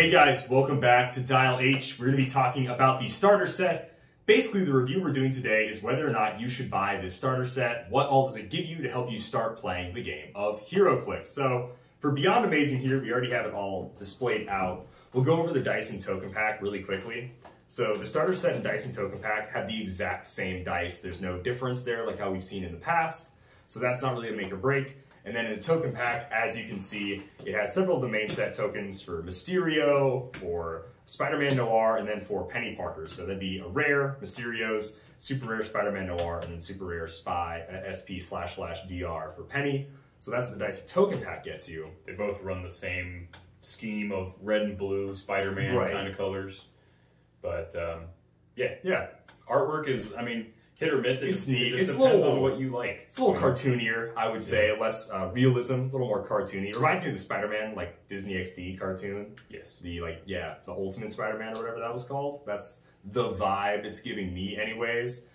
Hey guys, welcome back to Dial H. We're going to be talking about the starter set. Basically, the review we're doing today is whether or not you should buy this starter set. What all does it give you to help you start playing the game of HeroClix? So, for Beyond Amazing here, we already have it all displayed out. We'll go over the dice and token pack really quickly. So the starter set and dice and token pack have the exact same dice. There's no difference there like how we've seen in the past. So that's not really a make or break. And then in the token pack, as you can see, it has several of the main set tokens for Mysterio, for Spider-Man Noir, and then for Peni Parker. So that'd be a rare Mysterios, super rare Spider-Man Noir, and then super rare Spy, uh, SP slash slash DR for Penny. So that's what the Dice Token Pack gets you. They both run the same scheme of red and blue Spider-Man right. kind of colors. But um, yeah, yeah, artwork is, I mean, hit or miss. It, it's neat. It just it's depends little, on what you like. It's a little cartoonier, I would say, yeah. less uh, realism, a little more cartoony. It reminds me of the Spider-Man, like Disney XD cartoon. Yes. The like, yeah, the Ultimate Spider-Man or whatever that was called. That's the vibe it's giving me, anyways.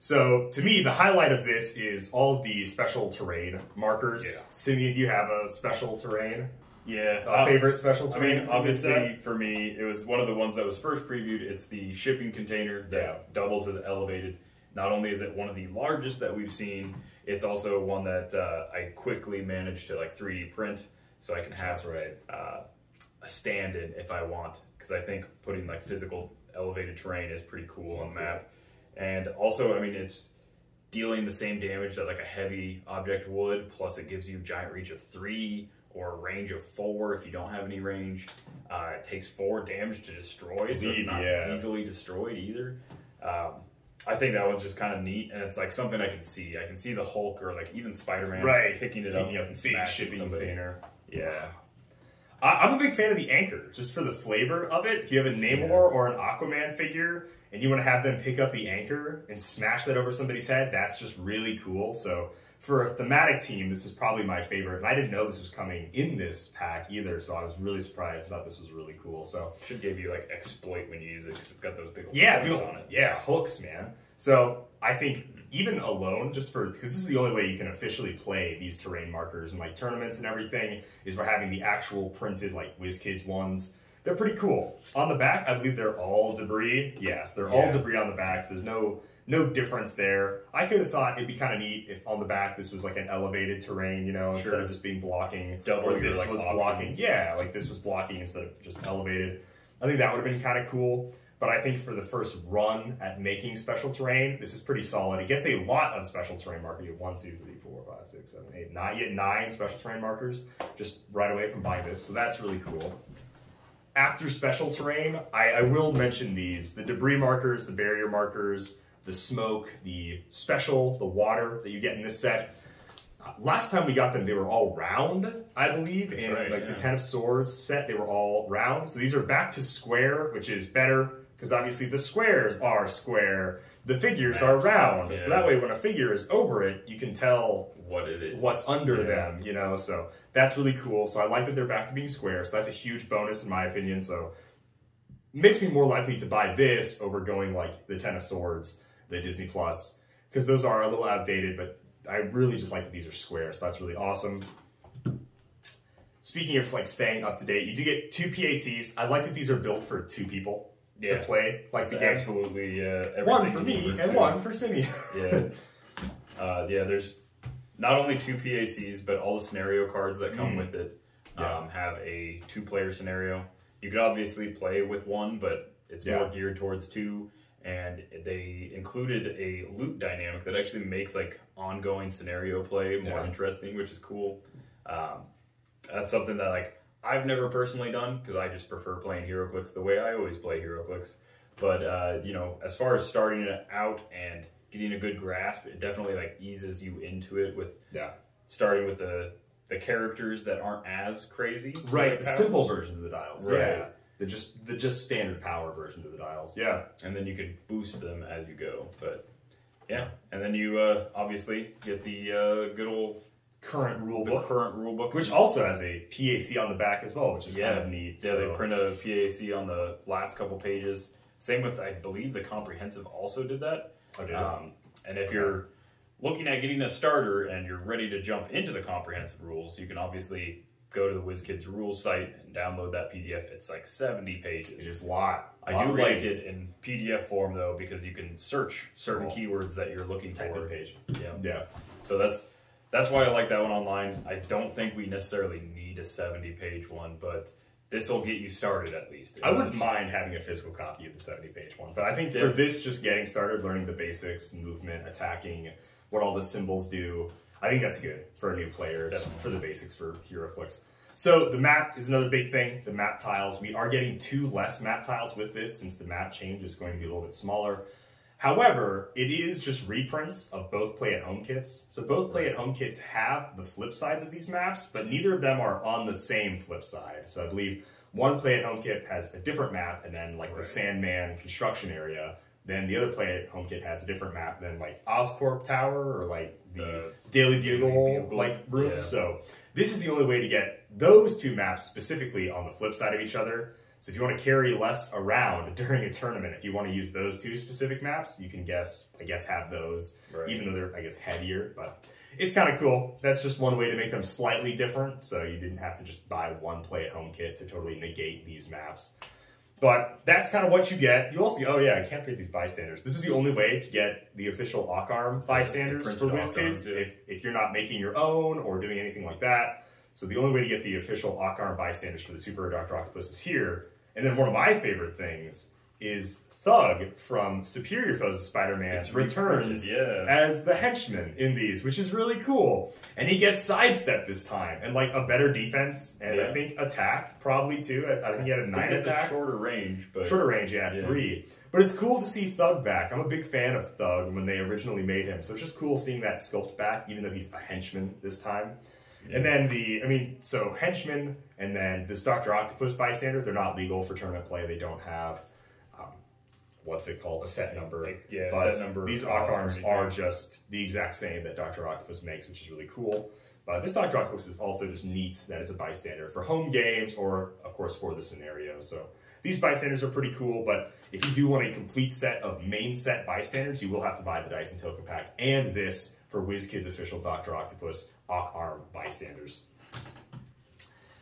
So to me, the highlight of this is all of the special terrain markers. Yeah. Simeon, do you have a special terrain? Yeah. A um, favorite special terrain? I mean, obviously for me, it was one of the ones that was first previewed. It's the shipping container that yeah. doubles as elevated. Not only is it one of the largest that we've seen, it's also one that uh, I quickly managed to like 3D print so I can have right. uh, a stand-in if I want. Because I think putting like physical elevated terrain is pretty cool on the map. And also, I mean, it's dealing the same damage that like a heavy object would, plus it gives you giant reach of three or a range of four if you don't have any range. Uh, it takes four damage to destroy, so it's not yeah. easily destroyed either. Um, I think that one's just kind of neat, and it's like something I can see. I can see the Hulk or like even Spider-Man right. picking it up, up and smashing somebody. container. Yeah. I'm a big fan of the anchor, just for the flavor of it. If you have a Namor yeah. or an Aquaman figure and you want to have them pick up the anchor and smash that over somebody's head, that's just really cool. So for a thematic team, this is probably my favorite. And I didn't know this was coming in this pack either, so I was really surprised. I thought this was really cool. So should give you like exploit when you use it because it's got those big yeah, hooks on it. Yeah, hooks, man. So I think even alone, just for because this is the only way you can officially play these terrain markers and like tournaments and everything is by having the actual printed like WizKids ones. They're pretty cool. On the back, I believe they're all debris. Yes, they're yeah. all debris on the back. So there's no no difference there. I could have thought it'd be kind of neat if on the back this was like an elevated terrain, you know, sure. instead of just being blocking. Double or this like was options. blocking. Yeah, like this was blocking instead of just elevated. I think that would have been kind of cool. But I think for the first run at making special terrain, this is pretty solid. It gets a lot of special terrain markers. You have one, two, three, four, five, six, seven, eight, nine. You get nine special terrain markers just right away from buying this. So that's really cool. After special terrain, I, I will mention these. The debris markers, the barrier markers, the smoke, the special, the water that you get in this set. Uh, last time we got them, they were all round, I believe. That's in right, like yeah. the Ten of Swords set, they were all round. So these are back to square, which is better because obviously the squares are square, the figures Maps. are round. Yeah. So that way when a figure is over it, you can tell what it is. What's under yeah. them, you know? So that's really cool. So I like that they're back to being square. So that's a huge bonus in my opinion. So makes me more likely to buy this over going like the Ten of Swords, the Disney Plus, because those are a little outdated, but I really just like that these are square. So that's really awesome. Speaking of like staying up to date, you do get two PACs. I like that these are built for two people yeah. to play like the game. Absolutely, yeah. One for me and two. one for Simi. yeah, uh, yeah. There's not only two PACs, but all the scenario cards that come mm. with it um, yeah. have a two-player scenario. You could obviously play with one, but it's yeah. more geared towards two. And they included a loot dynamic that actually makes like ongoing scenario play more interesting, which is cool. Um, that's something that like I've never personally done because I just prefer playing HeroClix the way I always play HeroClix. But uh, you know, as far as starting it out and getting a good grasp, it definitely like eases you into it with yeah starting with the the characters that aren't as crazy. Right, the powers. simple versions of the dials. Right. Yeah. The just the just standard power versions of the dials. Yeah. And then you can boost them as you go. But yeah. And then you uh, obviously get the uh, good old current rule book. current rule book, which also has a PAC on the back as well, which is yeah. kind of neat. Yeah, so. they print a PAC on the last couple pages. Same with, I believe, the comprehensive also did that. Oh, did um, and if okay. you're looking at getting a starter and you're ready to jump into the comprehensive rules, you can obviously go to the WizKids rules site and download that PDF. It's like 70 pages. It is a lot. I lot do like it in PDF form though because you can search certain Cool. keywords that you're looking Type for. page. Yeah. Yeah. So that's that's why I like that one online. I don't think we necessarily need a 70 page one, but this will get you started at least. I wouldn't mind having a physical copy of the 70 page one, but I think Yeah. for this, just getting started, learning the basics, movement, attacking, what all the symbols do, I think that's good for a new player, Definitely. for the basics for hero HeroClix. So the map is another big thing, the map tiles. We are getting two less map tiles with this since the map change is going to be a little bit smaller. However, it is just reprints of both play at home kits. So both play at home kits have the flip sides of these maps, but neither of them are on the same flip side. So I believe one play at home kit has a different map, and then like the Sandman construction area. Then the other play at home kit has a different map than like Oscorp Tower or like the, The Daily Bugle, Bugle, like room. yeah. So this is the only way to get those two maps specifically on the flip side of each other. So if you want to carry less around during a tournament, if you want to use those two specific maps, you can guess, I guess, have those, Right. even though they're, I guess, heavier. But it's kind of cool. That's just one way to make them slightly different. So you didn't have to just buy one play at home kit to totally negate these maps. But that's kind of what you get. You also, oh yeah, I can't forget these bystanders. This is the only way to get the official Ock Arm bystanders for WizKids yeah. if, if you're not making your own or doing anything like that. So the only way to get the official Ock Arm bystanders for the Super Dr. Octopus is here. And then one of my favorite things is Thug from Superior Foes of Spider-Man It's returns yeah. as the henchman in these, which is really cool. And he gets sidestepped this time, and like a better defense, and I Yeah. think think attack probably too. I, I think he had a nine attack, a shorter range, but shorter range, yeah, Yeah. three. But it's cool to see Thug back. I'm a big fan of Thug when they originally made him, so it's just cool seeing that sculpt back, even though he's a henchman this time. And then the, I mean, so henchman, and then this Doctor Octopus bystander, they're not legal for tournament play. They don't have, what's it called, a set number. Like, yeah, but set number these cost arms are just the exact same that Doctor Octopus makes, which is really cool. But this Doctor Octopus is also just neat that it's a bystander for home games or, of course, for the scenario. So these bystanders are pretty cool, but if you do want a complete set of main set bystanders, you will have to buy the Dice and Token Pack and this for WizKids official Doctor Octopus Ock Arm bystanders.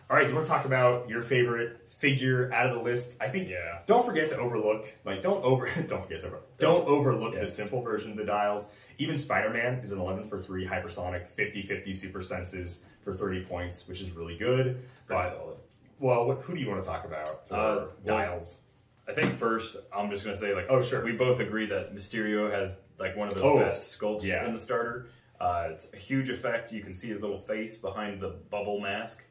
All right, do you want to talk about your favorite figure out of the list? I think Yeah. don't forget to overlook, like don't over, don't forget to over, don't overlook Yeah. the simple version of the dials. Even Spider-Man is an 11 for 3 hypersonic, 50-50 super senses for 30 points, which is really good. pretty But, solid. well, what, who do you want to talk about for Uh, dials? I think first, I'm just gonna say like, Oh, sure. we both agree that Mysterio has like one of the Oh, best sculpts yeah. in the starter. Uh, it's a huge effect. You can see his little face behind the bubble mask.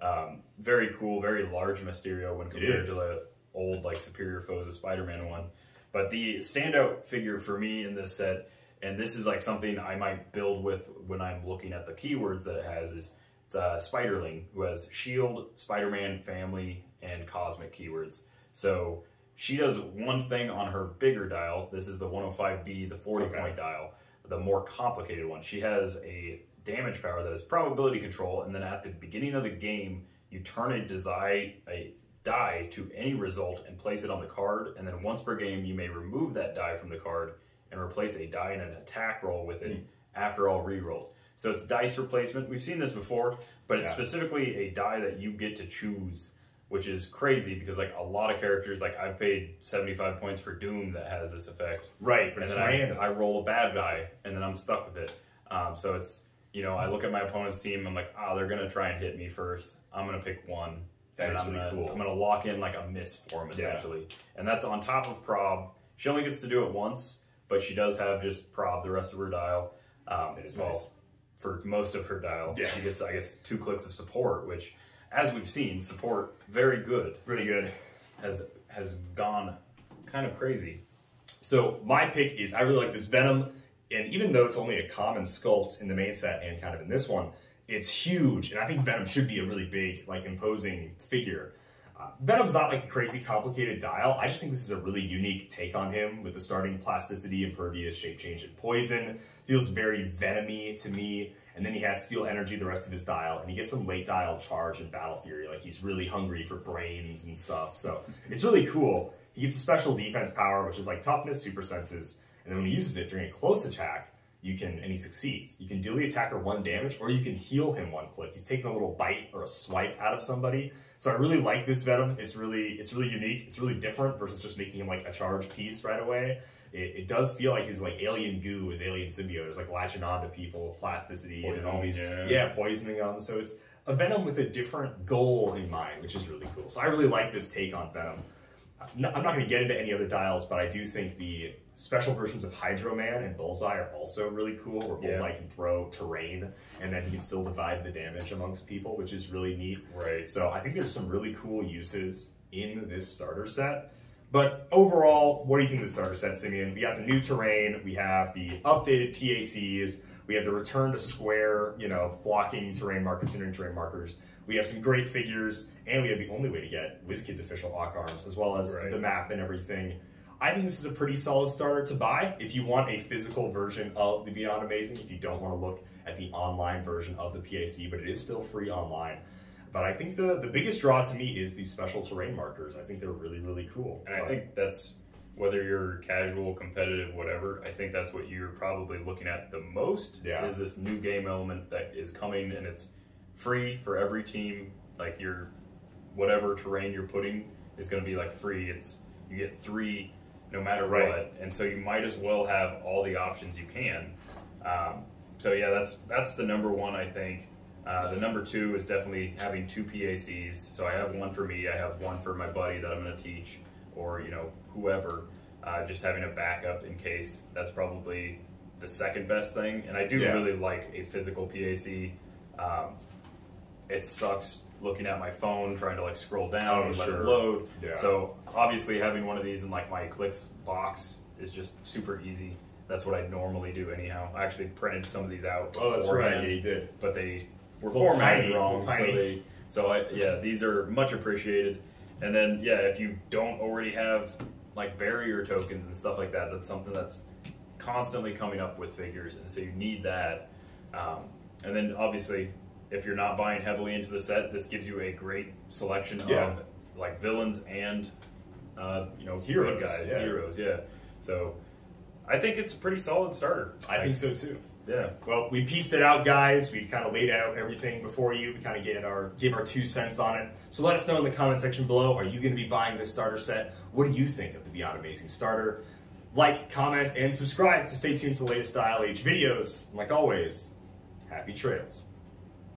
Um, very cool, very large Mysterio when compared to the old like Superior Foes of Spider-Man one. But the standout figure for me in this set, and this is like something I might build with when I'm looking at the keywords that it has, is it's uh, Spiderling, who has Shield, Spider-Man, Family, and Cosmic keywords. So she does one thing on her bigger dial. This is the 105B, the 40 Okay. point dial, the more complicated one. She has a damage power that is probability control, and then at the beginning of the game, you turn a die, a die to any result and place it on the card, and then once per game, you may remove that die from the card and replace a die in an attack roll with it after all rerolls. So it's dice replacement. We've seen this before, but it's Yeah. specifically a die that you get to choose, which is crazy because like a lot of characters, like I've paid 75 points for Doom that has this effect. Right, but And it's then I. I roll a bad die and then I'm stuck with it. Um, so it's, you know, I look at my opponent's team, I'm like, ah, they're going to try and hit me first. I'm going to pick one. That and is I'm really gonna, cool. I'm going to lock in like a miss for Yeah. essentially. And that's on top of prob. She only gets to do it once, but she does have just prob the rest of her dial. Um, That is well, nice. for most of her dial. Yeah. She gets, I guess, two clicks of support, which, as we've seen, support very good Really good. has has gone kind of crazy. So my pick is I really like this Venom, and even though it's only a common sculpt in the main set and kind of in this one, it's huge, and I think Venom should be a really big, like imposing figure. Uh, Venom's not like a crazy complicated dial. I just think this is a really unique take on him with the starting plasticity, impervious, shape change, and poison. Feels very venomy to me. And then he has steel energy the rest of his dial, and he gets some late dial charge and battle fury. Like he's really hungry for brains and stuff. So it's really cool. He gets a special defense power, which is like toughness, super senses, and then when he uses it during a close attack, you can, and he succeeds, you can deal the attacker one damage or you can heal him one click. He's taking a little bite or a swipe out of somebody. So I really like this Venom. It's really, it's really unique. It's really different versus just making him like a charge piece right away. It, it does feel like he's like alien goo, his alien symbiote is like latching on to people, plasticity and all these, yeah. yeah, poisoning them. So it's a Venom with a different goal in mind, which is really cool. So I really like this take on Venom. I'm not going to get into any other dials, but I do think the special versions of Hydro Man and Bullseye are also really cool, where Yeah. Bullseye can throw terrain and then he can still divide the damage amongst people, which is really neat. Right. So I think there's some really cool uses in this starter set. But overall, what do you think of the starter set, Simeon? We got the new terrain, we have the updated PACs, we have the return to square, you know, blocking terrain markers, entering terrain markers. We have some great figures, and we have the only way to get WizKids official Ock arms, as well as Right. the map and everything. I think this is a pretty solid starter to buy if you want a physical version of the Beyond Amazing, if you don't want to look at the online version of the PAC, but it is still free online. But I think the, the biggest draw to me is these special terrain markers. I think they're really, really cool. And I think that's whether you're casual, competitive, whatever. I think that's what you're probably looking at the most. Yeah. Is this new game element that is coming and it's free for every team. Like your whatever terrain you're putting is going to be like free. It's you get three no matter Right. what, and so you might as well have all the options you can. Um, so yeah, that's that's the number one I think. Uh, the number two is definitely having two PACs. So I have one for me. I have one for my buddy that I'm going to teach, or you know whoever. Uh, just having a backup in case. That's probably the second best thing. And I do Yeah. really like a physical PAC. Um, it sucks looking at my phone trying to like scroll down Oh, and let it load. Yeah. So obviously having one of these in like my clicks box is just super easy. That's what I normally do anyhow. I actually printed some of these out. Oh, that's right. Yeah, you did. but they were formatted tiny, wrong. So they, so I, yeah, these are much appreciated. And then yeah, if you don't already have like barrier tokens and stuff like that, that's something that's constantly coming up with figures, and so you need that. Um, and then obviously, if you're not buying heavily into the set, this gives you a great selection Yeah. of like villains and uh, you know good guys, yeah. heroes. Yeah. So I think it's a pretty solid starter. I think so too. Yeah. Well, we pieced it out, guys. We've kind of laid out everything before you. We kind of gave our gave our two cents on it. So let us know in the comment section below. Are you going to be buying this starter set? What do you think of the Beyond Amazing starter? Like, comment, and subscribe to stay tuned for the latest Dial H videos. And like always, happy trails.